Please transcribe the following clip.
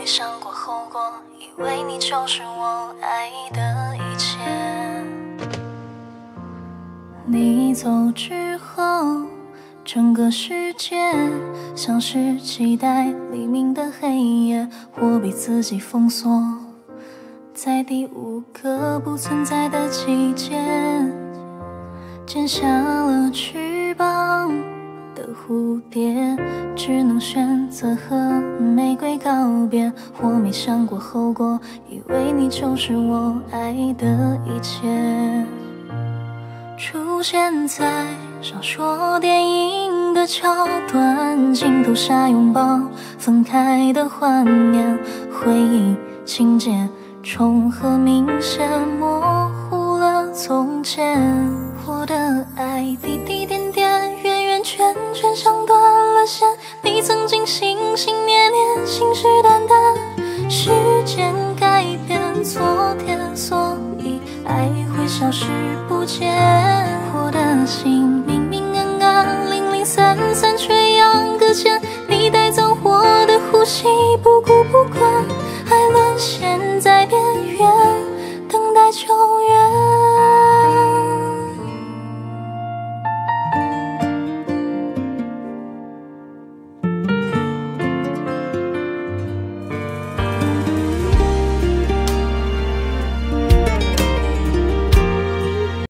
没想过后果，以为你就是我爱的一切。你走之后，整个世界像是期待黎明的黑夜，我被自己封锁在第五个不存在的季节，剪下了翅膀的蝴蝶，只能选择和玫瑰告别。我没想过后果，以为你就是我爱的一切。出现在小说电影的桥段，镜头下拥抱分开的画面，回忆情节重合明显，模糊了从前。我的爱滴滴点点，圆圆圈改变昨天所以爱会消失不见。我的心明明暗暗零零散散缺氧搁浅你带走我的呼吸不顾不管。爱沦陷在边